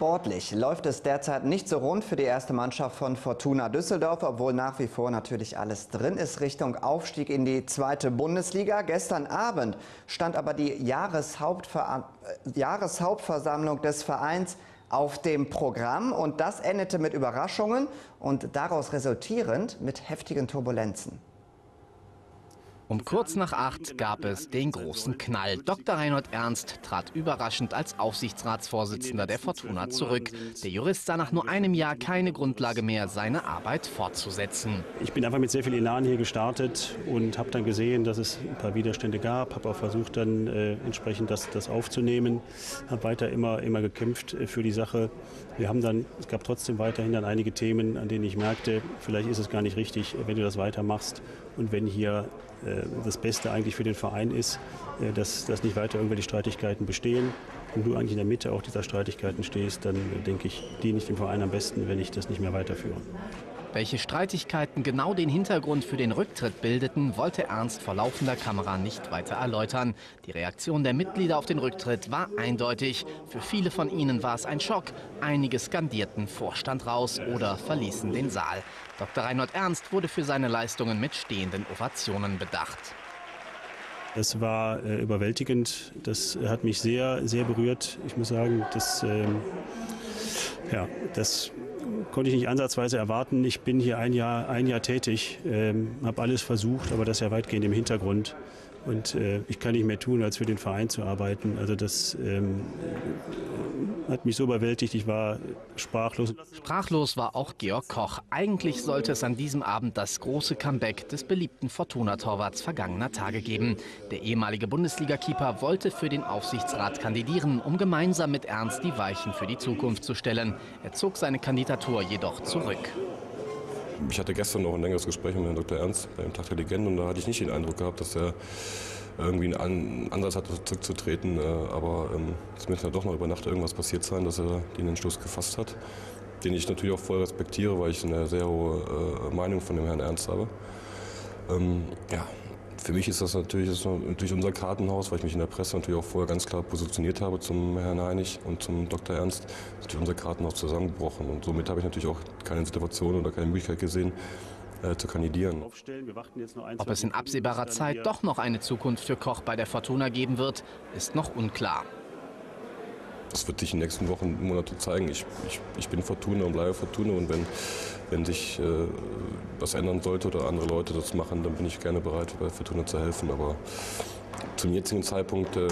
Sportlich läuft es derzeit nicht so rund für die erste Mannschaft von Fortuna Düsseldorf, obwohl nach wie vor natürlich alles drin ist Richtung Aufstieg in die zweite Bundesliga. Gestern Abend stand aber die Jahreshauptver äh, Jahreshauptversammlung des Vereins auf dem Programm und das endete mit Überraschungen und daraus resultierend mit heftigen Turbulenzen. Um kurz nach acht gab es den großen Knall. Dr. Reinhold Ernst trat überraschend als Aufsichtsratsvorsitzender der Fortuna zurück. Der Jurist sah nach nur einem Jahr keine Grundlage mehr, seine Arbeit fortzusetzen. Ich bin einfach mit sehr viel Elan hier gestartet und habe dann gesehen, dass es ein paar Widerstände gab, habe auch versucht, dann äh, entsprechend das, das aufzunehmen, habe weiter immer, immer gekämpft äh, für die Sache. Wir haben dann, es gab trotzdem weiterhin dann einige Themen, an denen ich merkte, vielleicht ist es gar nicht richtig, wenn du das weitermachst und wenn hier äh, das Beste eigentlich für den Verein ist, äh, dass, dass nicht weiter irgendwelche Streitigkeiten bestehen und du eigentlich in der Mitte auch dieser Streitigkeiten stehst, dann äh, denke ich, diene ich dem Verein am besten, wenn ich das nicht mehr weiterführe. Welche Streitigkeiten genau den Hintergrund für den Rücktritt bildeten, wollte Ernst vor laufender Kamera nicht weiter erläutern. Die Reaktion der Mitglieder auf den Rücktritt war eindeutig. Für viele von ihnen war es ein Schock. Einige skandierten Vorstand raus oder verließen den Saal. Dr. Reinhold Ernst wurde für seine Leistungen mit stehenden Ovationen bedacht. Es war äh, überwältigend. Das hat mich sehr, sehr berührt. Ich muss sagen, das, äh, ja, das konnte ich nicht ansatzweise erwarten. Ich bin hier ein Jahr, ein Jahr tätig, ähm, habe alles versucht, aber das ja weitgehend im Hintergrund. Und äh, ich kann nicht mehr tun, als für den Verein zu arbeiten. Also das ähm, hat mich so überwältigt, ich war sprachlos. Sprachlos war auch Georg Koch. Eigentlich sollte es an diesem Abend das große Comeback des beliebten Fortuna-Torwarts vergangener Tage geben. Der ehemalige Bundesliga-Keeper wollte für den Aufsichtsrat kandidieren, um gemeinsam mit Ernst die Weichen für die Zukunft zu stellen. Er zog seine Kandidatur jedoch zurück. Ich hatte gestern noch ein längeres Gespräch mit Herrn Dr. Ernst beim Tag der Legende und da hatte ich nicht den Eindruck gehabt, dass er irgendwie einen Ansatz hatte, zurückzutreten. Äh, aber ähm, es müsste ja doch noch über Nacht irgendwas passiert sein, dass er den Entschluss gefasst hat, den ich natürlich auch voll respektiere, weil ich eine sehr hohe äh, Meinung von dem Herrn Ernst habe. Ähm, ja, für mich ist das natürlich, ist natürlich unser Kartenhaus, weil ich mich in der Presse natürlich auch vorher ganz klar positioniert habe zum Herrn Heinig und zum Dr. Ernst. Ist natürlich unser Kartenhaus zusammengebrochen und somit habe ich natürlich auch keine Situation oder keine Möglichkeit gesehen, äh, zu kandidieren. Ob es in absehbarer Zeit doch noch eine Zukunft für Koch bei der Fortuna geben wird, ist noch unklar. Das wird sich in den nächsten Wochen, Monate zeigen. Ich, ich, ich bin Fortuna und bleibe Fortuna und wenn, wenn sich äh, was ändern sollte oder andere Leute das machen, dann bin ich gerne bereit, bei Fortuna zu helfen. Aber zum jetzigen Zeitpunkt äh,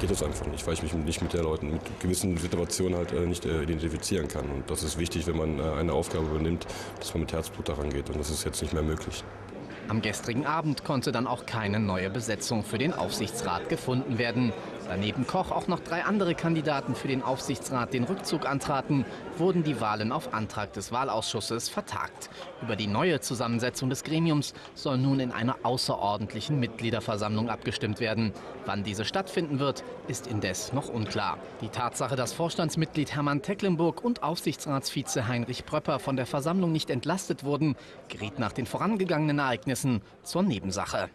geht es einfach nicht, weil ich mich nicht mit der Leuten, mit gewissen Situationen halt äh, nicht äh, identifizieren kann. Und das ist wichtig, wenn man äh, eine Aufgabe übernimmt, dass man mit Herzblut daran geht. Und das ist jetzt nicht mehr möglich. Am gestrigen Abend konnte dann auch keine neue Besetzung für den Aufsichtsrat gefunden werden. Da neben Koch auch noch drei andere Kandidaten für den Aufsichtsrat den Rückzug antraten, wurden die Wahlen auf Antrag des Wahlausschusses vertagt. Über die neue Zusammensetzung des Gremiums soll nun in einer außerordentlichen Mitgliederversammlung abgestimmt werden. Wann diese stattfinden wird, ist indes noch unklar. Die Tatsache, dass Vorstandsmitglied Hermann Tecklenburg und Aufsichtsratsvize Heinrich Pröpper von der Versammlung nicht entlastet wurden, geriet nach den vorangegangenen Ereignissen zur Nebensache.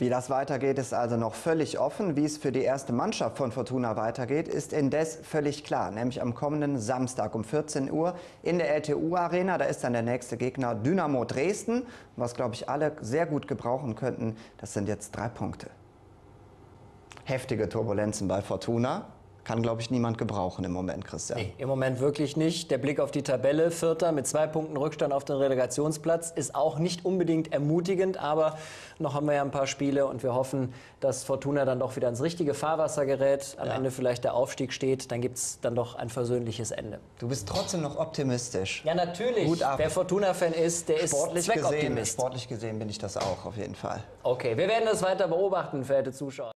Wie das weitergeht, ist also noch völlig offen. Wie es für die erste Mannschaft von Fortuna weitergeht, ist indes völlig klar. Nämlich am kommenden Samstag um 14 Uhr in der RTU-Arena. Da ist dann der nächste Gegner Dynamo Dresden. Was, glaube ich, alle sehr gut gebrauchen könnten, das sind jetzt drei Punkte. Heftige Turbulenzen bei Fortuna kann, glaube ich, niemand gebrauchen im Moment, Christian. Nee, im Moment wirklich nicht. Der Blick auf die Tabelle, Vierter mit zwei Punkten Rückstand auf den Relegationsplatz, ist auch nicht unbedingt ermutigend, aber noch haben wir ja ein paar Spiele und wir hoffen, dass Fortuna dann doch wieder ins richtige Fahrwasser gerät, am ja. Ende vielleicht der Aufstieg steht, dann gibt es dann doch ein versöhnliches Ende. Du bist trotzdem noch optimistisch. Ja, natürlich. Gut ab. Wer Fortuna-Fan ist, der sportlich ist Zweckoptimist. Gesehen, sportlich gesehen bin ich das auch, auf jeden Fall. Okay, wir werden das weiter beobachten, verehrte Zuschauer.